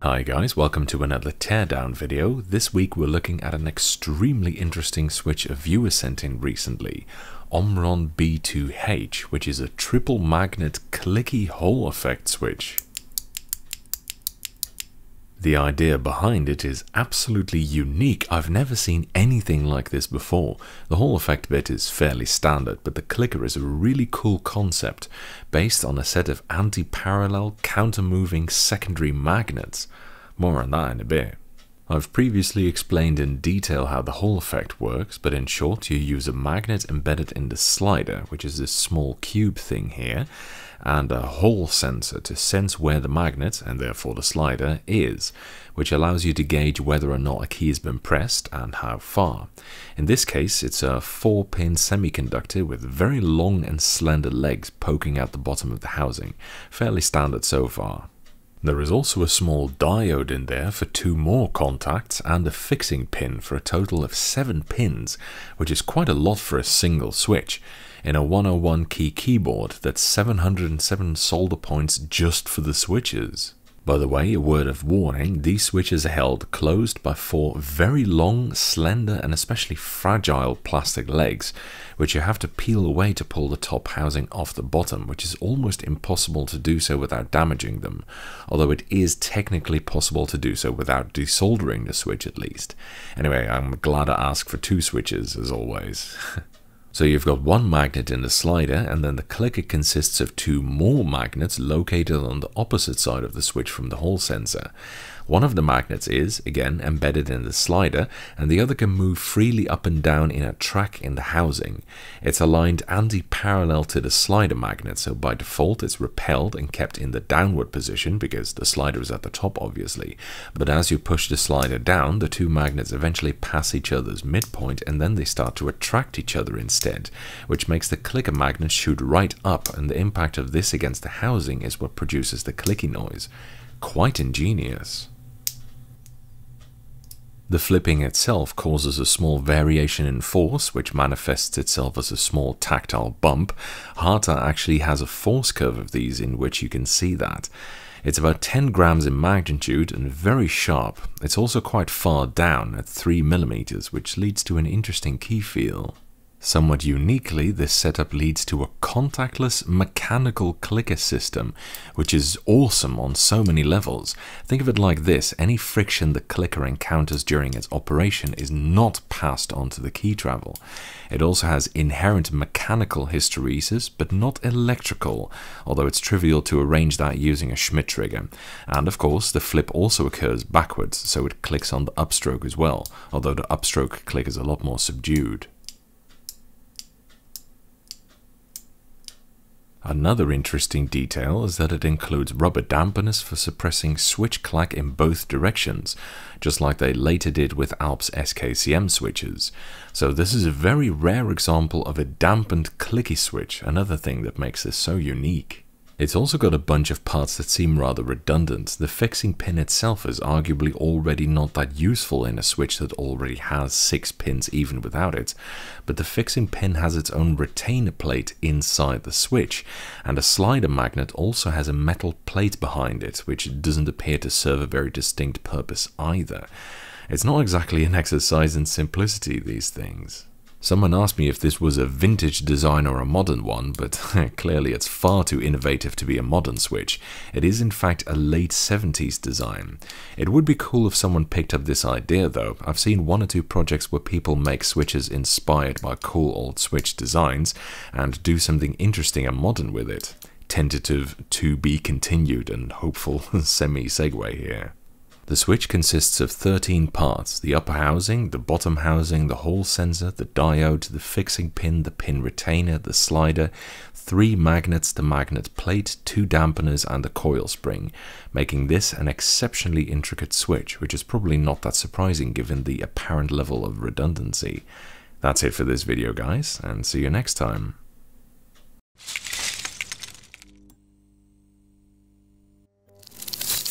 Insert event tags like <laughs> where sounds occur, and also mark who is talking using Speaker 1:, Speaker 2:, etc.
Speaker 1: Hi guys, welcome to another teardown video. This week we're looking at an extremely interesting switch a viewer sent in recently, Omron B2H, which is a triple magnet clicky Hall effect switch. The idea behind it is absolutely unique. I've never seen anything like this before. The Hall effect bit is fairly standard, but the clicker is a really cool concept based on a set of anti-parallel counter-moving secondary magnets. More on that in a bit. I've previously explained in detail how the Hall effect works, but in short you use a magnet embedded in the slider, which is this small cube thing here, and a Hall sensor to sense where the magnet, and therefore the slider, is, which allows you to gauge whether or not a key has been pressed and how far. In this case, it's a 4-pin semiconductor with very long and slender legs poking out the bottom of the housing. Fairly standard so far. There is also a small diode in there for two more contacts and a fixing pin for a total of seven pins, which is quite a lot for a single switch. In a 101 key keyboard, that's 707 solder points just for the switches. By the way, a word of warning, these switches are held closed by four very long, slender and especially fragile plastic legs, which you have to peel away to pull the top housing off the bottom, which is almost impossible to do so without damaging them, although it is technically possible to do so without desoldering the switch at least. Anyway, I'm glad I asked for two switches, as always. <laughs> So you've got one magnet in the slider and then the clicker consists of two more magnets located on the opposite side of the switch from the Hall sensor. One of the magnets is, again, embedded in the slider, and the other can move freely up and down in a track in the housing. It's aligned anti-parallel to the slider magnet, so by default it's repelled and kept in the downward position, because the slider is at the top, obviously. But as you push the slider down, the two magnets eventually pass each other's midpoint, and then they start to attract each other instead, which makes the clicker magnet shoot right up, and the impact of this against the housing is what produces the clicky noise. Quite ingenious. The flipping itself causes a small variation in force, which manifests itself as a small tactile bump. HaaTa actually has a force curve of these in which you can see that. It's about 10 grams in magnitude and very sharp. It's also quite far down at 3 millimeters, which leads to an interesting key feel. Somewhat uniquely, this setup leads to a contactless mechanical clicker system, which is awesome on so many levels. Think of it like this, any friction the clicker encounters during its operation is not passed onto the key travel. It also has inherent mechanical hysteresis, but not electrical, although it's trivial to arrange that using a Schmitt trigger. And of course, the flip also occurs backwards, so it clicks on the upstroke as well, although the upstroke click is a lot more subdued. Another interesting detail is that it includes rubber dampeners for suppressing switch clack in both directions, just like they later did with Alps SKCM switches. So this is a very rare example of a dampened clicky switch, another thing that makes this so unique. It's also got a bunch of parts that seem rather redundant. The fixing pin itself is arguably already not that useful in a switch that already has 6 pins even without it, but the fixing pin has its own retainer plate inside the switch, and a slider magnet also has a metal plate behind it, which doesn't appear to serve a very distinct purpose either. It's not exactly an <laughs> exercise in simplicity, these things. Someone asked me if this was a vintage design or a modern one, but <laughs> clearly it's far too innovative to be a modern Switch. It is in fact a late 70s design. It would be cool if someone picked up this idea though. I've seen one or two projects where people make Switches inspired by cool old Switch designs and do something interesting and modern with it. Tentative to be continued and hopeful <laughs> semi-segue here. The switch consists of 13 parts, the upper housing, the bottom housing, the Hall sensor, the diode, the fixing pin, the pin retainer, the slider, three magnets, the magnet plate, two dampeners and a coil spring, making this an exceptionally intricate switch, which is probably not that surprising given the apparent level of redundancy. That's it for this video guys, and see you next time.